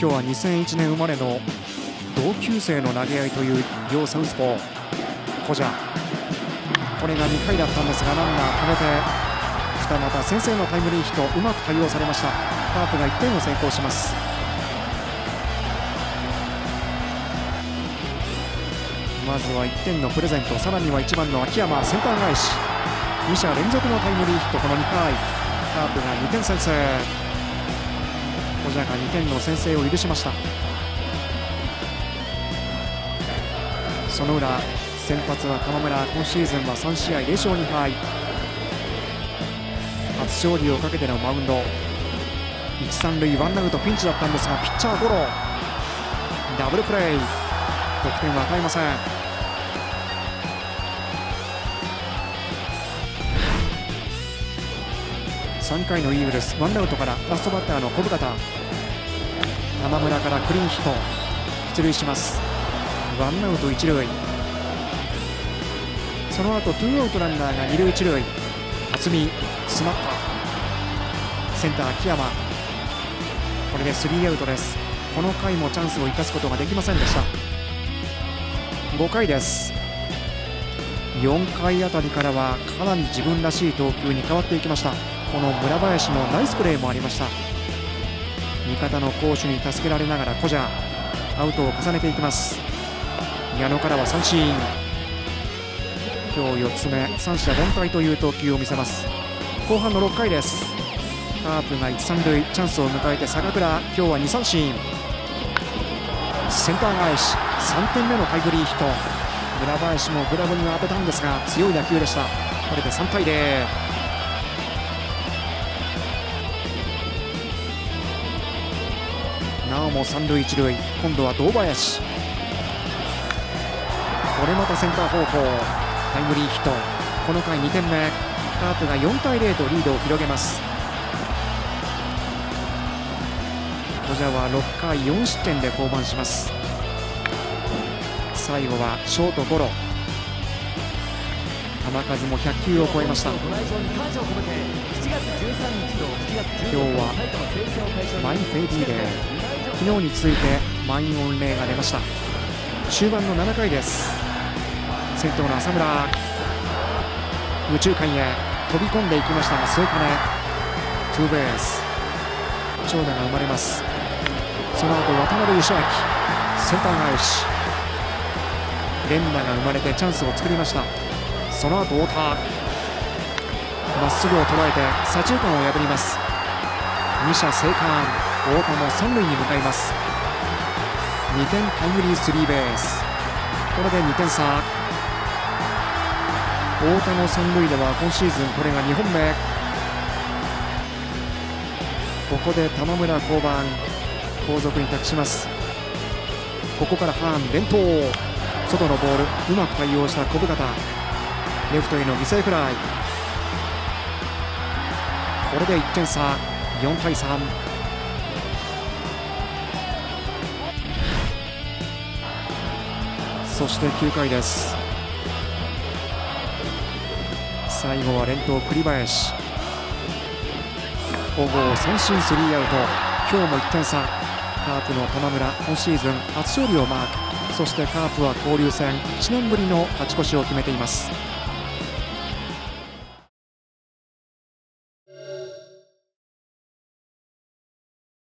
今日は2001年生まれの同級生の投げ合いという両サウスポー小者これが2回だったんですがランナー止めて二股先制のタイムリーヒットうまく対応されました。カープが1点を先行します。まずは1点のプレゼント。さらには1番の秋山センター返し。2者連続のタイムリーヒットこの2回。カープが2点先制。小者が2点の先制を許しました。その裏先発は玉村。今シーズンは3試合0勝2敗。初勝利をかけてのマウンド。一三塁ワンアウトピンチだったんですがピッチャーゴロ。ダブルプレー得点は与えません。3回のイーグルスワンアウトからラストバッターの小深田。玉村からクリーンヒット。出塁します。ワンアウト一塁。その後ツーアウトランナーが二塁一塁。渥美詰まった。センター秋山。これでスリーアウトです。この回もチャンスを生かすことができませんでした。5回です。4回あたりからはかなり自分らしい投球に変わっていきました。この村林のナイスプレーもありました。味方の攻守に助けられながら小者アウトを重ねていきます。矢野からは三振。今日4つ目三者凡退という投球を見せます。後半の6回です。カープが一三塁チャンスを迎えて坂倉今日は2三振。センター返し3点目のタイムリーヒット。村林もグラブには当てたんですが強い打球でした。これで3対0なおも三塁一塁。今度は堂林。これまたセンター方向。タイムリーヒット。この回2点目。カープが4対0とリードを広げます。小者は6回4失点で降板します。最後はショートゴロ。球数も100球を超えました。今日はマインフェイディーデー昨日に続いて満員御礼が出ました。終盤の7回です。先頭の浅村。右中間へ飛び込んでいきましたが末金ツーベース。長打が生まれます。その後渡辺義明センター返し。連打が生まれてチャンスを作りました。その後太田。まっすぐを捉えて左中間を破ります。2者生還。太田も三塁に向かいます。2点タイムリースリーベース。これで2点差。太田の三塁打は今シーズンこれが2本目。ここで玉村降板。後続に託します。ここからハーン連投。外のボール。うまく対応した小深田。レフトへの犠牲フライ。これで1点差4対3そして9回です。最後は連投栗林。小郷三振スリーアウト。今日も1点差。カープの玉村今シーズン初勝利をマーク。そしてカープは交流戦。1年ぶりの勝ち越しを決めています。